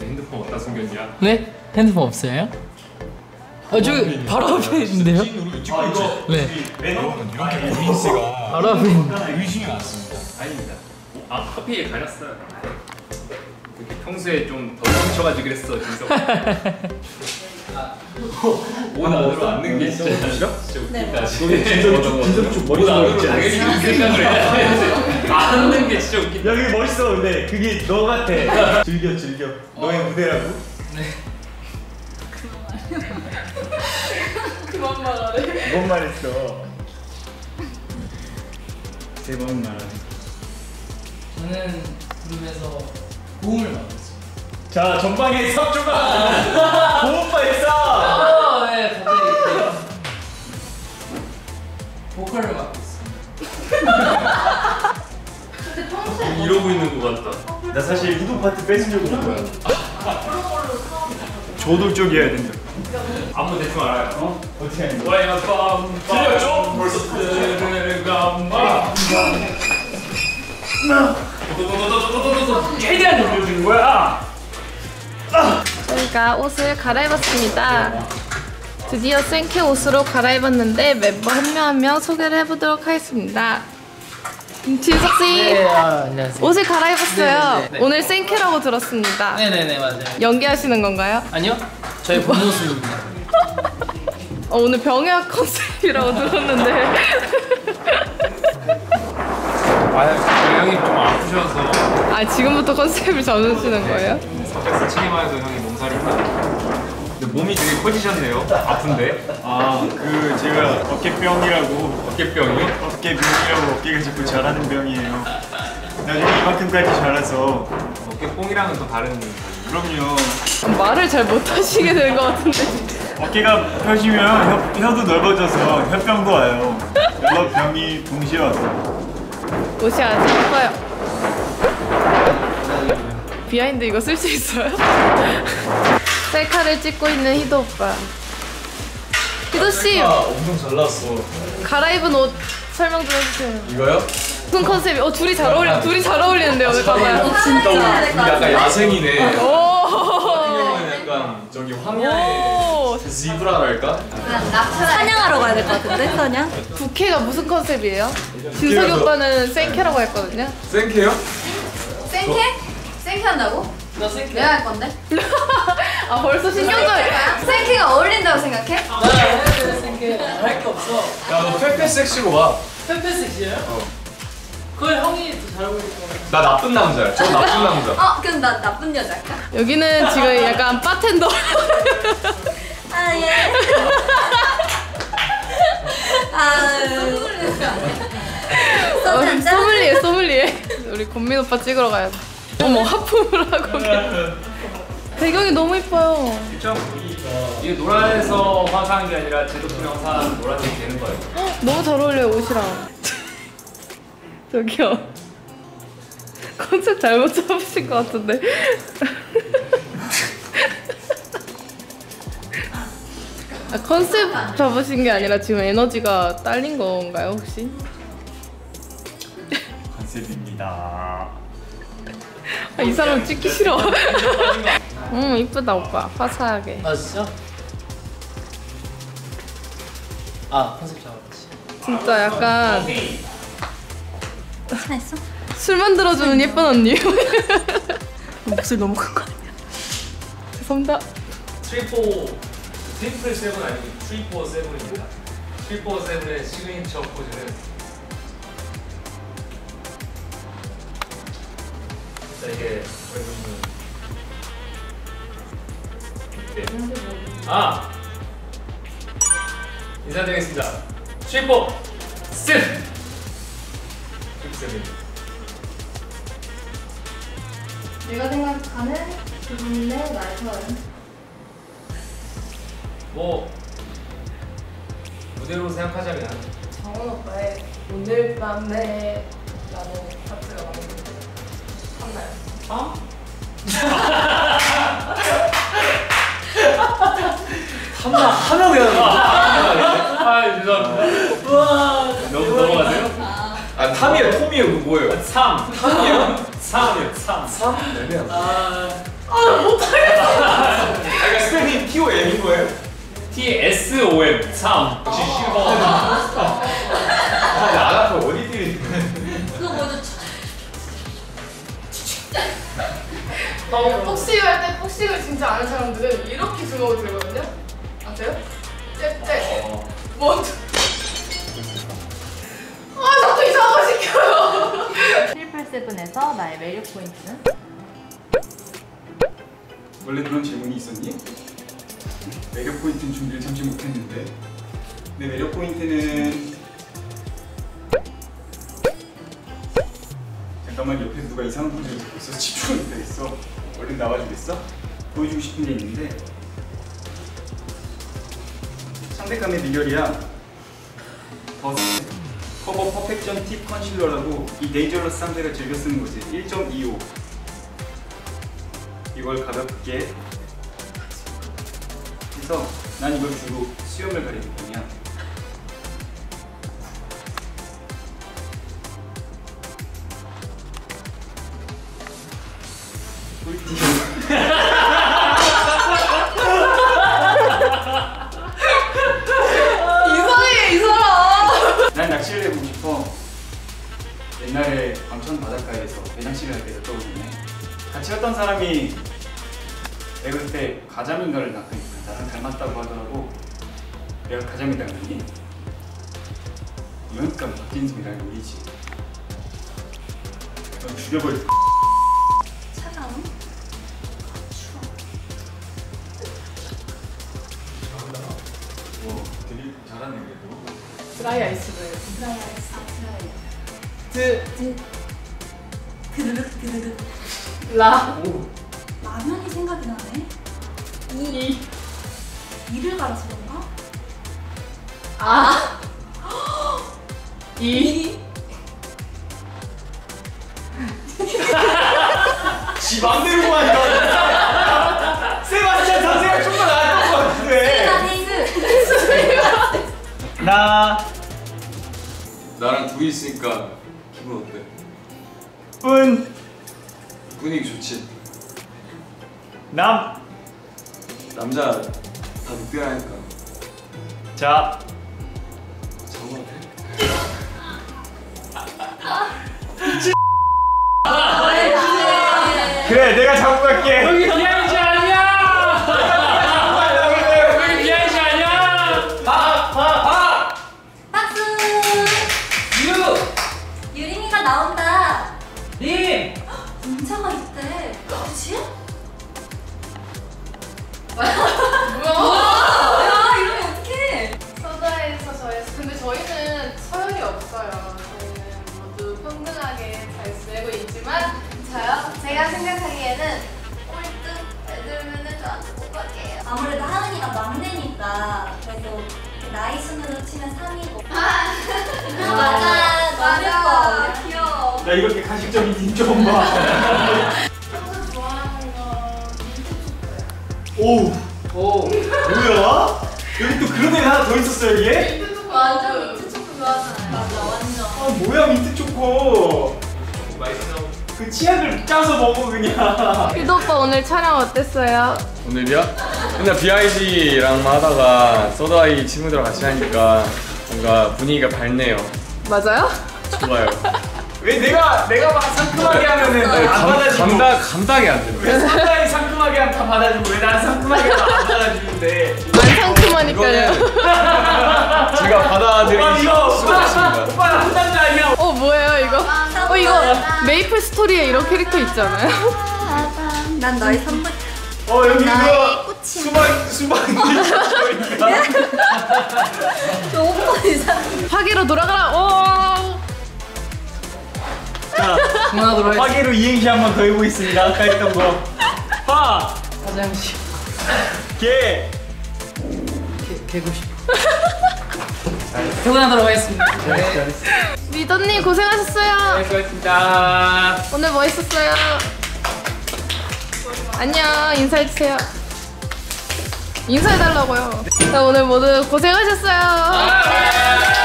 핸드폰 어디다 숨겼냐? 네? 핸드폰 없어요? 아 저기 바로 앞에 있는데요? 아 이거 네 이렇게 고민 씨가 바로 앞에 의심이 많습니다. 아닙니다. 아 커피에 가렸어요. 이렇게 평소에 좀더 훔쳐가지고 그랬어 진석. 옷 안으로 앉는 게 진짜 싫어? 진짜 웃긴다. 진석 쪽 머리 안으로 당연히 그 생각을 해야지. 앉는 게 진짜 웃긴다. 야 그게 멋있어 근데 그게 너 같아. 즐겨 즐겨. 너의 무대라고. 그만 말하래. 뭔 말했어? 세 번 말하네. 저는 그룹에서 고음을 맡고 있어요 자 전방에 석조가 고음파 했어. 아, 네 갑자기 이렇게 보컬을 맡고 있습니다 이러고 있는 것 같다. 나 사실 후드 파트 뺏은 적 없는 거야. 저돌적이어야 된다. 안무 대충 알아요. 어? 어떻게 하는 거야? 빰 들렸죠? 벌써 최대한 돌려주는 거야. 저희가 옷을 갈아입었습니다. 드디어 생케 옷으로 갈아입었는데 멤버 한 명 한 명 소개를 해보도록 하겠습니다. 진석 씨 네 아, 안녕하세요 옷을 갈아입었어요. 네, 네, 네. 오늘 생케라고 들었습니다. 네네네 맞아요 연기하시는 건가요? 아니요 저희 본 모습입니다 어, 오늘 병약 컨셉이라고 들었는데 아, 형이 좀 아프셔서 아 지금부터 컨셉을 잡으시는 거예요? 스치기만 해도 형이 몸살이 나. 근데 몸이 되게 커지셨네요. 아픈데? 아 그 제가 어깨병이라고 어깨병이요? 어깨병이라고 어깨가 자꾸 자라는 병이에요. 나중에 이만큼까지 자라서 어깨뽕이랑은 또 다른. 그럼요. 말을 잘 못하시게 되는 것 같은데 어깨가 펴지면 혀, 혀도 넓어져서 혀병도 와요. 여러 병이 동시에 와서. 옷이 아주 예뻐요. behind 이거 쓸 수 있어요? 셀카를 찍고 있는 희도 오빠. 희도 씨 엄청 잘 나왔어. 갈아입은 옷 설명 좀 해주세요. 이거요? 무슨 컨셉이? 어 둘이 잘 어울리 둘이 잘 어울리는데 오늘 봐봐요. 약간 야생이네. 오. 약간 저기 황야의 오. 지브라랄까? 사냥하러 가야 될 것 같은데 사냥? 부캐가 무슨 컨셉이에요? 진석이 오빠는 생캐라고 했거든요. 센케요? 생캐? 생캐 한다고? 나 생각 내가 할 건데? 아 벌써 신경전. 생캐가 어울린다고 생각해? 나 해야 돼 생각 할게 없어 야너 페페 섹시로 와. 페페 섹시예요? 그걸 형이 더잘 어울릴 것 같아 나 나쁜 남자야. 저 나쁜 남자. 어 그럼 나 나쁜 여자일까? 여기는 지금 약간 바텐더. 아 예. 아한 잔? 소믈리에 소믈리에. 우리 권민 오빠 찍으러 가야 돼. 어머 하품을 하고 계세요. 배경이 너무 이뻐요. 이게 노란에서 화사한 게 아니라 제도품 영상 노란색이 되는 거예요. 너무 잘 어울려요 옷이랑. 저기요. 컨셉 잘못 잡으신 것 같은데. 아, 컨셉 잡으신 게 아니라 지금 에너지가 딸린 건가요 혹시? 컨셉입니다. 아, 이 사람 찍기 싫어. 음 이쁘다 오빠 화사하게. 아 진짜? 아 컨셉 잡았지 진짜 약간 괜찮았어? 술 만들어주는 예쁜 언니. 목소리 너무 큰 거 아니야? 죄송합니다. 트리포 트리플 세븐 아니고 트리포 세븐입니다. 트리포 세븐의 시그니처 포즈는 보시면 이렇게 아 인사드리겠습니다. 트리포 세븐 트리플 세븐입니다. 내가 생각하는 그분의 말처럼 뭐 무대로 생각하자면 정원 오빠의 오늘 밤에 라는 파트가 나오는데 참나요? 어? 하나 하나 그냥. 아 죄송합니다. 우와 너무 넘어가세요? 아 탐이에요 톰이에요 그거 뭐예요? 삼. 탐이에요? 3이요 3 3? 애매하다 아. 아 그러니까 스펠링 T O M인 거예요? T S O M 3 역시 실버. 아 안 아파 어 어, 복싱 할때 복싱을 진짜 아는 사람들은 이렇게 주먹을 들거든요. 아세요? 잽잽. 먼저. 아 자꾸 이상한 거 시켜요. 787에서 나의 매력 포인트는? 원래 그런 질문이 있었니? 매력 포인트는 준비를 잠시 못했는데 내 매력 포인트는 잠깐만 옆에서 누가 이상한 소리를 듣고 있어서 집중을 못하겠어. 얼른 나와주겠어? 보여주고 싶은 게 있는데. 상대감의 비결이야. 더 커버 퍼펙션 팁 컨실러라고 이 데이저러스 상대가 즐겨 쓰는 거지. 1.25 이걸 가볍게. 해서 난 이걸 주로 수염을 가리는 편이야. 이상해 이 사람. 난 낚시를 해보고 싶어. 옛날에 광천 바닷가에서 배낭시를 할 때가 떠오르네. 같이 갔던 사람이 내가 그때 가자민가를 낚으니까 나랑 닮았다고 하더라고. 내가 가자미 닮았니? 이만큼 박진성이랑 우리지. 넌 죽여버릴 와 되게 잘하네 그래도 드라이 아이스를. 드라이 아이스 드 드르륵 드르륵 라. 라면이 생각이 나네 이. 이를 갈아서 그런가? 아. 이. 지 맘대로만 이 나 나랑 둘이 있으니까 기분 어때? 은, 분위기 좋지? 남, 남자 다 늑대라니까 자, 돼? 그래 내가 잡고 갈게. 야 이렇게 가식적인 놈 좀 봐. 평소 좋아하는 거 민트 오, 오! 뭐야? 여기 또 그런 애가 하나 더 있었어 여기에? 초코. 민트 초코. 완전 민트 초코 좋아하잖아요 맞아 완전 아 뭐야 민트 초코? 맛있어 그 치약을 짜서 먹어 그냥. 유도 오빠 오늘 촬영 어땠어요? 오늘이야? 맨날 BIG랑 하다가 소다이 친구들랑 같이 하니까 뭔가 분위기가 밝네요 맞아요? 좋아요 왜 내가 내가 막 상큼하게 하면은 아니, 안 감, 받아주고 감당, 감당이 안 되는 왜 상당히 상큼하게 하면 다 받아주고 왜 나는 상큼하게 하면 안 받아주는데 안 상큼하니까요. 제가 오빠 받아들이기 이거 오빠 없습니다 오빠 나 한남자 아니야 어 뭐예요 이거? 어 이거 메이플 스토리에 이런 캐릭터 있잖아요. 난 너의 선물 어 여기 나의 꽃이야. 수박 수박이 너무 이상 화기로 돌아가라. 오. 자 그만하도록 하겠습니다. 화기로 이행시 한 번 더 해보겠습니다 아까 했던 거 화 화장실. 개 개, 개구시. 퇴근하도록 하겠습니다. 네. 미더님 고생하셨어요. 수고하셨습니다. 오늘 멋있었어요. 안녕 인사해주세요. 인사해달라고요. 자 오늘 모두 고생하셨어요.